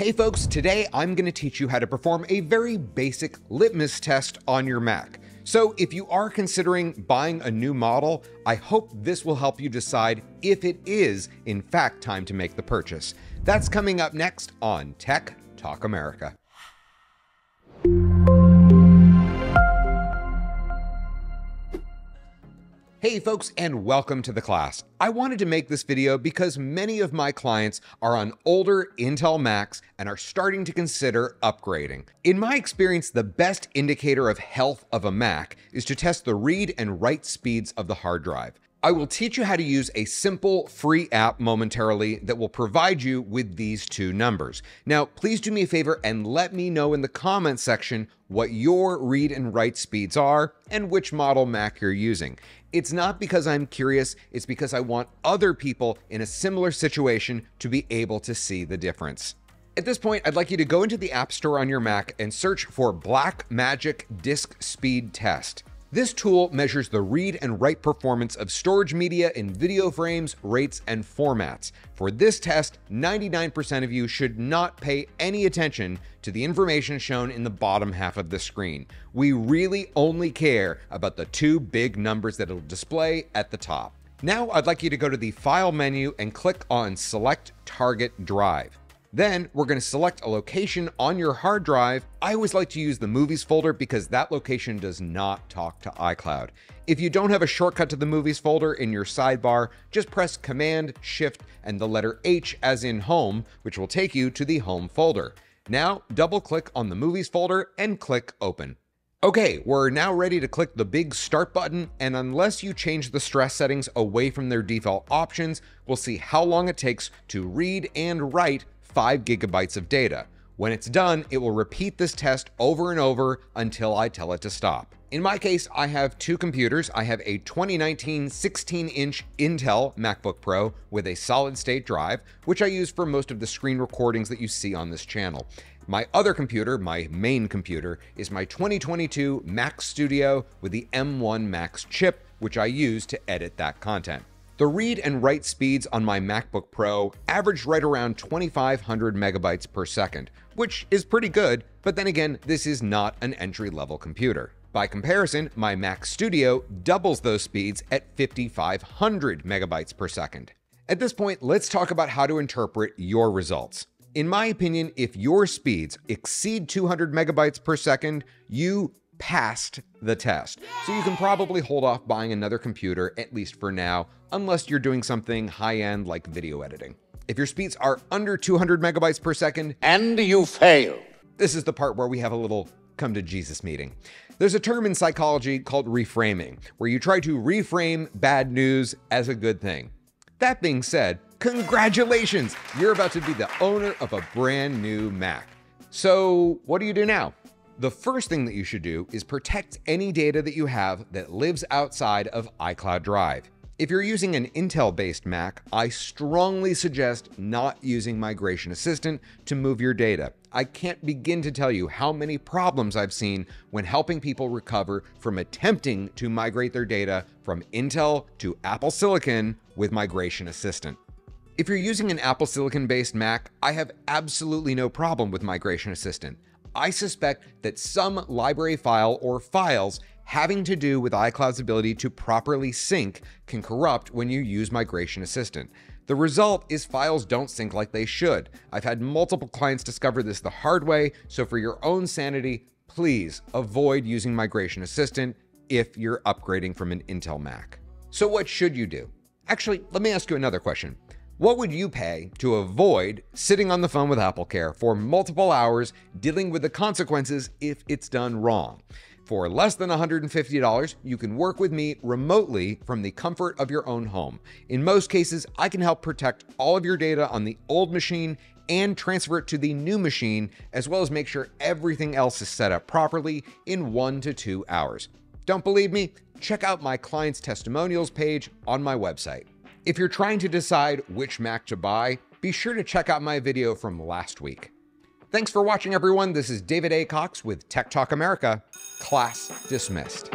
Hey folks, today I'm going to teach you how to perform a very basic litmus test on your Mac. So if you are considering buying a new model, I hope this will help you decide if it is in fact time to make the purchase. That's coming up next on Tech Talk America. Hey folks, and welcome to the class. I wanted to make this video because many of my clients are on older Intel Macs and are starting to consider upgrading. In my experience, the best indicator of health of a Mac is to test the read and write speeds of the hard drive. I will teach you how to use a simple free app momentarily that will provide you with these two numbers. Now, please do me a favor and let me know in the comments section what your read and write speeds are and which model Mac you're using. It's not because I'm curious, it's because I want other people in a similar situation to be able to see the difference. At this point, I'd like you to go into the App Store on your Mac and search for Blackmagic Disk Speed Test. This tool measures the read and write performance of storage media in video frames, rates, and formats. For this test, 99% of you should not pay any attention to the information shown in the bottom half of the screen. We really only care about the two big numbers that it'll display at the top. Now I'd like you to go to the File menu and click on Select Target Drive. Then we're going to select a location on your hard drive. I always like to use the movies folder because that location does not talk to iCloud. If you don't have a shortcut to the movies folder in your sidebar, just press Command, Shift, and the letter H as in home, which will take you to the home folder. Now double click on the movies folder and click open. Okay, we're now ready to click the big start button, and unless you change the stress settings away from their default options, we'll see how long it takes to read and write 5 gigabytes of data. When it's done, it will repeat this test over and over until I tell it to stop. In my case, I have two computers. I have a 2019 16 inch Intel MacBook Pro with a solid state drive, which I use for most of the screen recordings that you see on this channel. My other computer, my main computer, is my 2022 Mac Studio with the M1 Max chip, which I use to edit that content. The read and write speeds on my MacBook Pro average right around 2500 megabytes per second, which is pretty good, but then again, this is not an entry level computer. By comparison, my Mac Studio doubles those speeds at 5500 megabytes per second. At this point, let's talk about how to interpret your results. In my opinion, if your speeds exceed 200 megabytes per second, you passed the test. So you can probably hold off buying another computer, at least for now, unless you're doing something high end like video editing. If your speeds are under 200 megabytes per second, and you failed. This is the part where we have a little come to Jesus meeting. There's a term in psychology called reframing, where you try to reframe bad news as a good thing. That being said, congratulations! You're about to be the owner of a brand new Mac. So, what do you do now? The first thing that you should do is protect any data that you have that lives outside of iCloud Drive. If you're using an Intel based Mac, I strongly suggest not using Migration Assistant to move your data. I can't begin to tell you how many problems I've seen when helping people recover from attempting to migrate their data from Intel to Apple Silicon with Migration Assistant. If you're using an Apple Silicon based Mac, I have absolutely no problem with Migration Assistant. I suspect that some library file or files having to do with iCloud's ability to properly sync can corrupt when you use Migration Assistant. The result is files don't sync like they should. I've had multiple clients discover this the hard way, so for your own sanity, please avoid using Migration Assistant if you're upgrading from an Intel Mac. So, what should you do? Actually, let me ask you another question. What would you pay to avoid sitting on the phone with AppleCare for multiple hours dealing with the consequences if it's done wrong? For less than $150, you can work with me remotely from the comfort of your own home. In most cases, I can help protect all of your data on the old machine and transfer it to the new machine, as well as make sure everything else is set up properly in one to two hours. Don't believe me? Check out my client's testimonials page on my website. If you're trying to decide which Mac to buy, be sure to check out my video from last week. Thanks for watching, everyone. This is David A. Cox with Tech Talk America. Class dismissed.